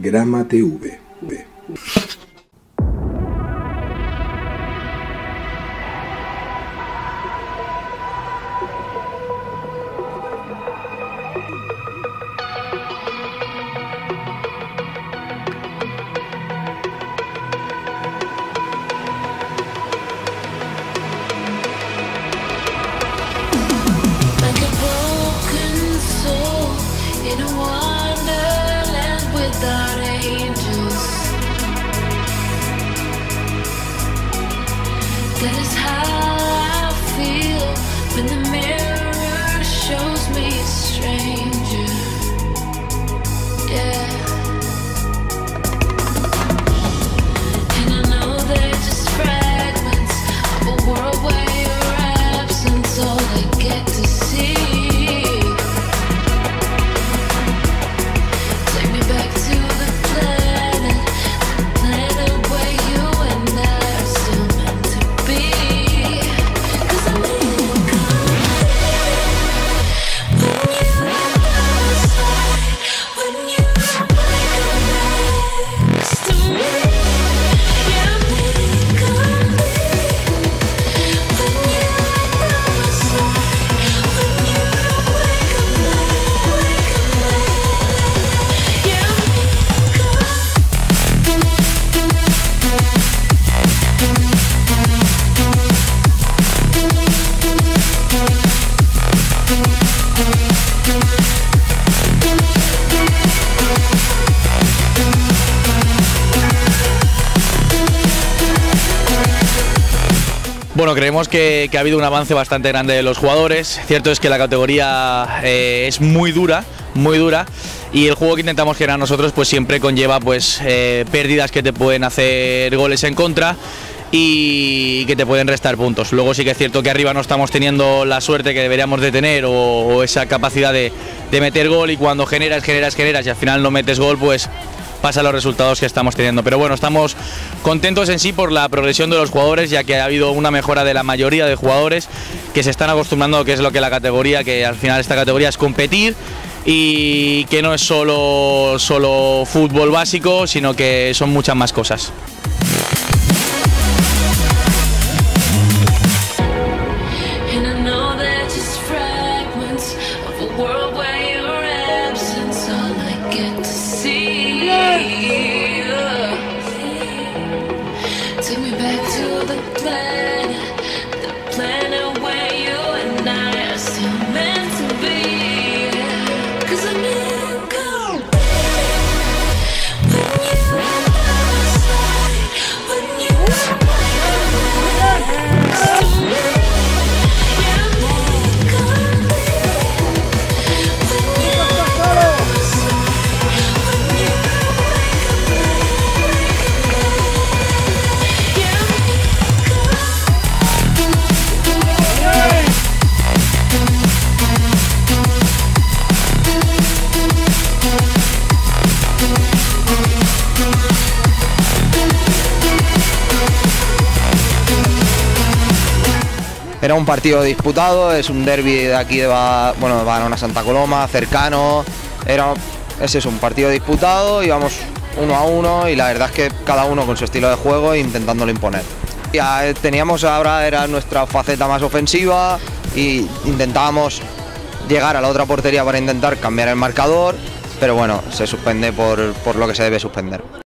Grama TV. That is how I feel Bueno, creemos que, ha habido un avance bastante grande de los jugadores. Cierto es que la categoría eh, es muy dura, muy dura. Y el juego que intentamos generar nosotros pues siempre conlleva pues eh, pérdidas que te pueden hacer goles en contra y que te pueden restar puntos. Luego sí que es cierto que arriba no estamos teniendo la suerte que deberíamos de tener o, o esa capacidad de, de meter gol y cuando generas, generas, generas y al final no metes gol pues pasa los resultados que estamos teniendo. Pero bueno, estamos contentos en sí por la progresión de los jugadores, ya que ha habido una mejora de la mayoría de jugadores que se están acostumbrando que es lo que la categoría, que al final esta categoría es competir y que no es solo, solo fútbol básico, sino que son muchas más cosas. here. Era un partido disputado, es un derby de aquí de bueno, de Badalona Santa Coloma, cercano. Era, es un partido disputado, íbamos uno a uno y la verdad es que cada uno con su estilo de juego intentándolo imponer. Ya eh, teníamos ahora, era nuestra faceta más ofensiva y intentábamos llegar a la otra portería para intentar cambiar el marcador, pero bueno, se suspende por, por lo que se debe suspender.